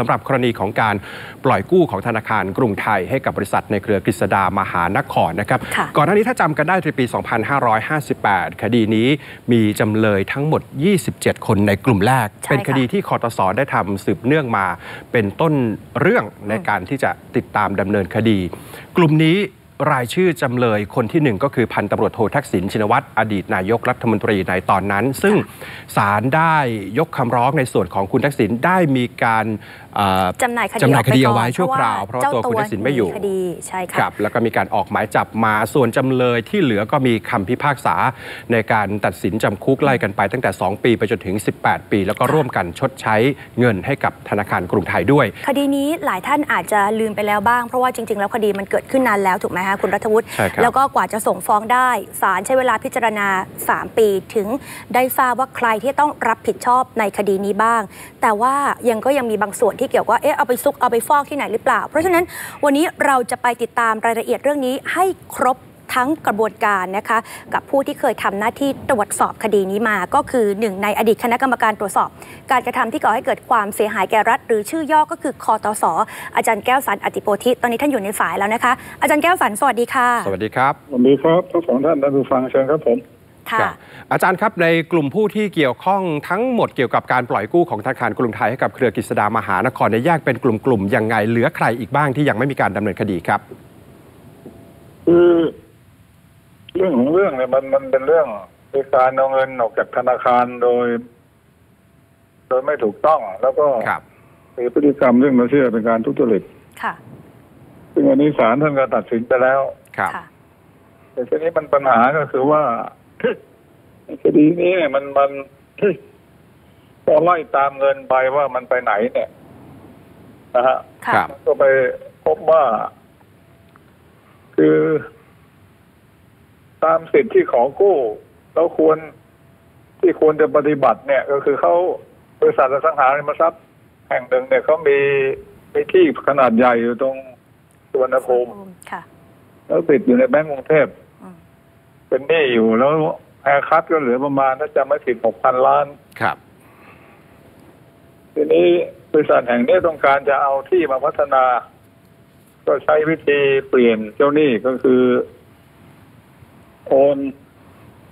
สำหรับกรณีของการปล่อยกู้ของธนาคารกรุงไทยให้กับบริษัทในเครือกฤษดามหานครนะครับค่ะก่อนหน้านี้ถ้าจำกันได้ในปี 2558 คดีนี้มีจำเลยทั้งหมด 27 คนในกลุ่มแรกใช่เป็นคดีค่ะที่คอตสได้ทำสืบเนื่องมา เป็นต้นเรื่องในการที่จะติดตามดำเนินคดี กลุ่มนี้ รายชื่อจำเลยคนที่หนึ่งก็คือพันตำรวจโททักษิณชินวัตรอดีตนายกรัฐมนตรีในตอนนั้น ซึ่งศาลได้ยกคำร้องในส่วนของคุณทักษิณได้มีการ จำหน่ายคดีจำหน่ายคดีกปเอาก่ไว้นชั่วคราว เพราะว่าตัวคุณทักษิณไม่อยู่คดีใช่ค่ะครับ แล้วก็มีการออกหมายจับมาส่วนจำเลยที่เหลือก็มีคำพิพากษา ในการตัดสินจำคุกไล่กันไปตั้งแต่ 2 ปีไปจนถึง 18 ปี แล้วก็ค่ะร่วมกันชดใช้เงินให้กับธนาคารกรุงไทยด้วย คดีนี้หลายท่านอาจจะลืมไปแล้วบ้างเพราะว่าจริง ๆ แล้วคดีมันเกิดขึ้นนานแล้วถูกไหมคะคุณรัฐวุฒิใช่ครับแล้วก็กว่าจะส่งฟ้องได้ศาลใช้เวลาพิจารณา 3 ปีถึงได้ทราบว่าใครที่ต้องรับผิดชอบในคดีนี้บ้าง แต่ว่ายังก็ยังมีบางส่วนที่เกี่ยวกับว่าเอ๊ะเอาไปซุกเอาไปฟอกที่ไหนหรือเปล่า เพราะฉะนั้นวันนี้เราจะไปติดตามรายละเอียดเรื่องนี้ให้ครบทั้งกระบวนการนะคะกับผู้ที่เคยทำหน้าที่ตรวจสอบคดีนี้มา ก็คือหนึ่งในอดีตคณะกรรมการตรวจสอบ การกระทำที่ก่อให้เกิดความเสียหายแก่รัฐ หรือชื่อย่อก็คือคอตสอาจารย์แก้วสันอติโปธิตอนนี้ท่านอยู่ในสายแล้วนะคะ อาจารย์แก้วสันสวัสดีค่ะ สวัสดีครับสวัสดีครับทั้งสองท่านท่านผู้ฟังเชิญครับผม ค่ะครับอาจารย์ครับในกลุ่มผู้ที่เกี่ยวข้องทั้งหมดเกี่ยวกับการปล่อยกู้ของธนาคารกรุงไทยให้กับเครือกฤษดามหานครในยแยกเป็นกลุ่มๆยังไงเหลือใครอีกบ้างที่ยังไม่มีการดำเนินคดีครับคือเรื่องของเรื่องเนี่ยมันมันเป็นเรื่องในการเอาเงินออกจากธนาคารโดย โดยไม่ถูกต้องแล้วก็ครับมีพฤติกรรมเรื่องเราเชื่อเป็นการทุจริตค่ะซึ่งอันนี้ศาลท่านก็ตัดสินไปแล้วครับค่ะแต่ทีนี้มันปัญหาก็คือว่าใน คดีนี้เนี่ยมันมันพอไล่ตามเงินไปว่ามันไปไหนเนี่ยนะฮะค่ะครับ ก็ไปพบว่า คือ ตามสิทธิ์ที่ขอกู้แล้วควรที่ควรจะปฏิบัติเนี่ย ก็คือเขาบริษัทอสังหาริมทรัพย์ แห่งหนึ่งเนี่ยเขามีมีที่ขนาดใหญ่อยู่ตรงสวนภูมิค่ะ แล้วติดอยู่ในแบงก์กรุงเทพอืม เป็นหนี้อยู่แล้วแอร์คัดก็เหลือประมาณถ้าจำไม่ผิดหกพันล้าน ครับ ทีนี้บริษัทแห่งนี้ต้องการจะเอาที่มาพัฒนา ก็ใช้วิธีเปลี่ยนเจ้าหนี้ก็คือ โอน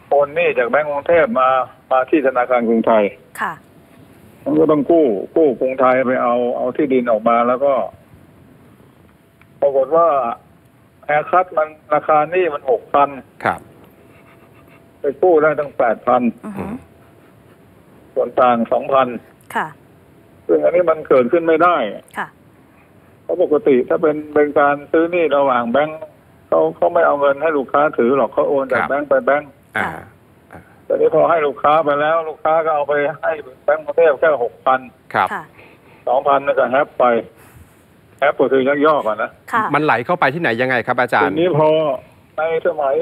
โอนหนี้จากแบงก์กรุงเทพมามาที่ธนาคารกรุงไทย ค่ะ มันก็ต้องกู้ กู้กรุงไทยไปเอาเอาที่ดินออกมาแล้วก็ ปรากฏว่าแอร์คัดมันราคาหนี้มันหกพันครับ ไปกู้ได้ตั้งแปดพันอือหือส่วนต่างสองพันค่ะซึ่งอันนี้มันเกิดขึ้นไม่ได้ค่ะเพราะปกติถ้าเป็นเป็นการซื้อหนี้ระหว่างแบงก์เขาเขาไม่เอาเงินให้ลูกค้าถือหรอกเขาโอนจากครับแบงก์ไปแบงก์อ่าแต่นี้พอให้ลูกค้าไปแล้ว ลูกค้าก็เอาไปให้แบงก์กรุงเทพแค่หกพันครับค่ะสองพันก็แฮปไปแฮปก็คือยักยอกอะนะค่ะมันไหลเข้าไปที่ไหนยังไงครับอาจารทีย์นี้พอในสมัย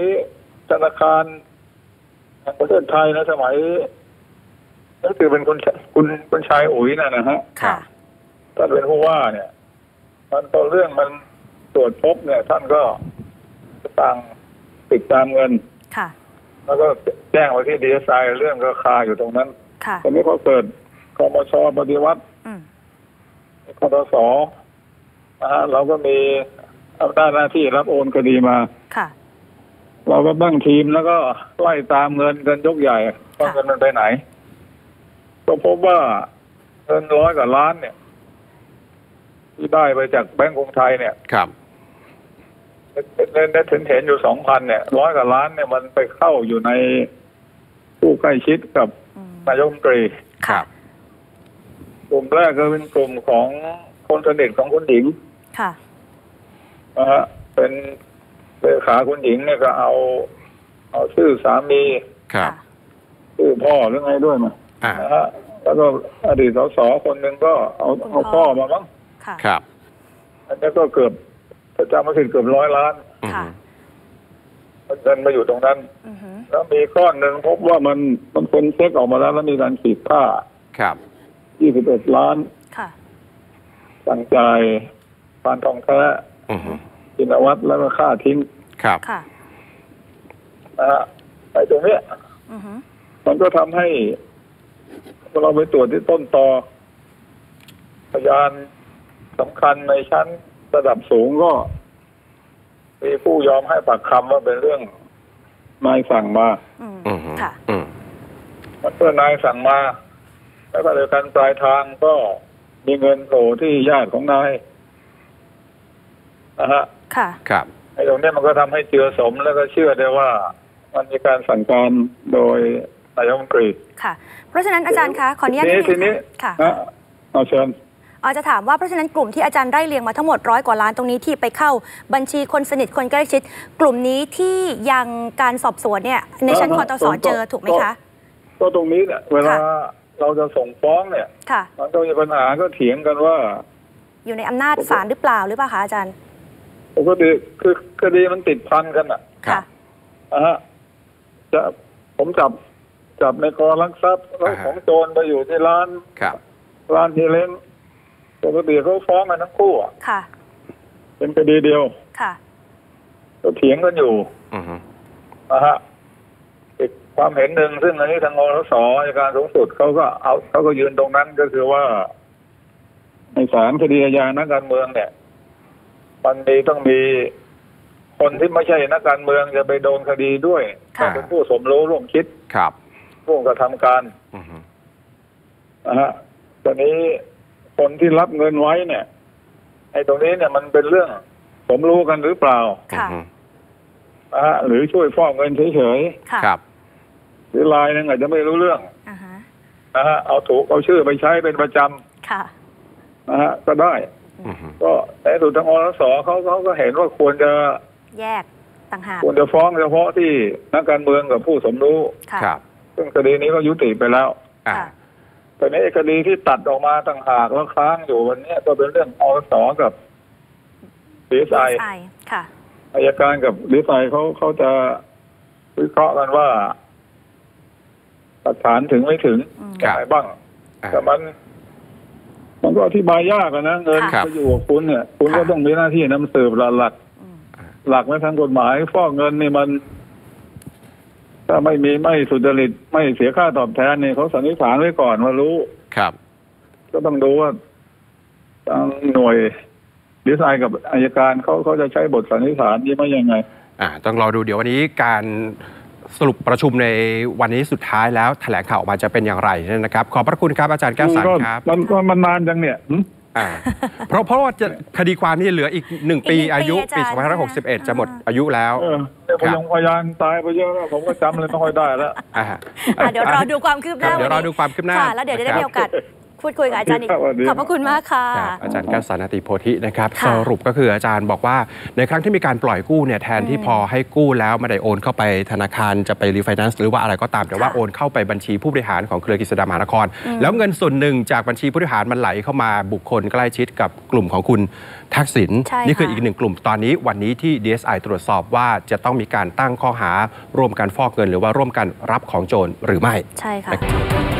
ธนาคารแห่ง ประเทศไทยนะสมัยนั่นคือเป็นคุณคุณคุณชายอุ๋ยน่ะนะฮะค่ะท่านเป็นผู้ว่าเนี่ยมันตอนเรื่องมันตรวจพบเนี่ย ท่านก็สั่งติดตามเงิน ค่ะ แล้วก็แจ้งไว้ที่ดีเอสไอเรื่องก็คาอยู่ตรงนั้น ค่ะตอนนี้พอเกิดกมชปฏิวัติอืมคอตสนะฮะเราก็มีอำนาจหน้าที่รับโอนคดีมา ค่ะ เราก็ตั้งทีมแล้วก็ไล่ตามเงินกันยกใหญ่ว่าเงินมันไปไหน ก็พบว่าเงินร้อยกว่าล้านเนี่ย ที่ได้ไปจากแบงก์กรุงไทยเนี่ยครับเงินได้ถึงเห็นอยู่สองพันเนี่ยร้อยกว่าล้านเนี่ยมันไปเข้าอยู่ในผู้ใกล้ชิดกับอืมนายกรัฐมนตรีครัค่ะบกลุ่มแรกก็เป็นกลุ่มของคนสนิทของคุณหญิงค่ะนะฮะเป็น เลขาคุณหญิงเนี่ยก็เอา เอาชื่อสามีครับชื่อพ่อหรือไงด้วยมาอ่านะฮะแล้วก็อดีตสสคนหนึ่งก็เอาคุณเอาพ่พ่ออมาบ้างค่ะครับอันนี้ก็เกือบถ้าจำไม่ผิดเกือบร้อยล้านอืมค่ะเงินมาอยู่ตรงนั้นอือหือแล้วมีก้อนหนึ่งพบว่ามันมันเป็นเช็คออกมาแล้วแล้วมีการขีดค่า ครับ21ล้านค่ะสั่งจ่ายปานทองแท้ อืมกินวัตรแล้วก็ค่าทิ้งครับค่ะนะฮะไอ้ตรงเนี้ยอือหือมันก็ทำให้เราไปตรวจที่ต้นตอพยานสำคัญในชั้นระดับสูงก็ มีผู้ยอมให้ปากคำว่าเป็นเรื่องนายสั่งมา อืมอืมค่ะ อืมเพื่อนายสั่งมา แล้วก็เดียวกันปลายทางก็มีเงินโผล่ที่ญาติของนาย นะฮะค่ะครับไอ้ตรงเนี้ยมันก็ทำให้เจือสมแล้วก็เชื่อได้ว่า มันมีการสั่งการโดยนายกรัฐมนตรีค่ะ เพราะฉะนั้นอาจารย์คะขออนุญาตทีนินี้ดทีนึนี้งค่ะนะเอาเชิญอาจจะถามว่าเพราะฉะนั้นกลุ่มที่อาจารย์ไล่เรียงมาทั้งหมดร้อยกว่าล้านตรงนี้ที่ไปเข้าบัญชีคนสนิทคนใกล้ชิด กลุ่มนี้ที่ยังการสอบสวนเนี่ย ในชั้นคอตสเจอถูกไหมคะ ก็ตรงนี้เนี่ยเวลาเราจะส่งฟ้องเนี่ยค่ะมันก็มีปัญหาก็เถียงกันว่า อยู่ในอำนาจศาลหรือเปล่าหรือเปล่าคะอาจารย์ ปกติคือคดีมันติดพันกันอะครับนะฮะจะผมจับจับในกอลักทรัพย์แล้วอ่าฮะ ของโจรไปอยู่ที่ร้านครับ ร้านทีเล้งปกติเขาฟ้องกันทั้งคู่อะค่ะ เป็นคดีเดียวค่ะ ก็เถียงกันอยู่อืมนะฮะอีกความเห็นหนึ่งซึ่งอันนี้ทางอรสอัยการสูงสุดเขาก็เอาเขาก็ยืนตรงนั้นก็คือว่า ในศาลคดีอาญานักการเมืองเนี่ย มันมีต้องมีคนที่ไม่ใช่นักการเมืองจะไปโดนคดีด้วยค่ะต้องเป็นผู้สมรู้ร่วมคิดครับ ร่วมกระทำการอืมนะฮะตอนนี้คนที่รับเงินไว้เนี่ยไอ้ตรงนี้เนี่ยมันเป็นเรื่องสมรู้กันหรือเปล่าค่ะ อืมนะฮะหรือช่วยฟอกเงินเฉยค่ะครับ ๆหรือลายนึงอาจจะไม่รู้เรื่องอ่าฮะนะฮะเอาถูกเอาชื่อไปใช้เป็นประจค่ะำนะฮะก็ได้อืม ก็ในสุดทางอรสเขาเขาก็เห็นว่าควรจะแยกต่างหากควรจะฟ้องเฉพาะที่นักการเมืองกับผู้สมรู้ค่ะครับ ซึ่งคดีนี้ก็ยุติไปแล้วอ่าค่ะแต่ในคดีที่ตัดออกมาต่างหากแล้วค้างอยู่วันนี้ก็เป็นเรื่องอรสกับดีไซไอค่ะอายการกับดีไซเขาเขาจะวิเคราะห์กันว่าหลักฐานถึงไม่ถึงอืมยังไงบ้างอ่าแต่มัน มันก็อธิบายยากอะนะเงินครับ ไปอยู่กับคุณเนี่ย คุณก็ครับต้องมีหน้าที่นำสืบหลักหลักอืมหลักในทางกฎหมายฟอกเงินนี่มัน ถ้าไม่มีไม่สุจริตไม่เสียค่าตอบแทนเนี่ยเขาสันนิษฐานไว้ก่อนว่ารู้ ครับ ก็ต้องดูว่าทางหน่วยดีไซน์กับอายการเขาเขาจะใช้บทสันนิษฐานนี้ไม่ยังไง อ่าต้องรอดูเดี๋ยววันนี้การ สรุปประชุมในวันนี้สุดท้ายแล้วแถลงข่าวออกมาจะเป็นอย่างไรนะครับ ขอบพระคุณครับอาจารย์แก้วสันก็ครับมันก็มันนานจังเนี่ยหึอ่าเพราะเพราะว่าจะคดีความนี่เหลืออีกหนึ่งปีอีกหนึ่งปีอายุอาจารปีย์2561 จะหมดอายุแล้วเออเนี่ยพครับยงพยานตายไปเยอะแล้วผมก็จำเลยไม่ค่อยได้แล้วอ่าอะเดี๋ยวรอดูความคืบหน้าครับเดี๋ยวรอวันนี้ดูความคืบหน้าค่ะแล้วเดี๋ยวจะได้นะครับมีโอกาส พูดคุยกับอาจารย์อีกครับสวัสดีขอบพระคุณมากค่ะครับอาจารย์แก้วสานติโพธินะครับค่ะสรุปก็คืออาจารย์บอกว่าในครั้งที่มีการปล่อยกู้เนี่ยแทนที่อืมพอให้กู้แล้วไม่ได้โอนเข้าไปธนาคารจะไปรีไฟแนนซ์หรือว่าอะไรก็ตามแต่ว่าค่ะโอนเข้าไปบัญชีผู้บริหารของเครือกฤษฎามหานครอืมแล้วเงินส่วนหนึ่งจากบัญชีผู้บริหารมันไหลเข้ามาบุคคลใกล้ชิดกับกลุ่มของคุณทักษิณใช่นี่คือค่ะอีกหนึ่งกลุ่มตอนนี้วันนี้ที่ DSI ตรวจสอบว่าจะต้องมีการตั้งข้อหาร่วมกันฟอกเงิน หรือว่าร่วมกันรับของโจรหรือไม่ใช่ค่ะ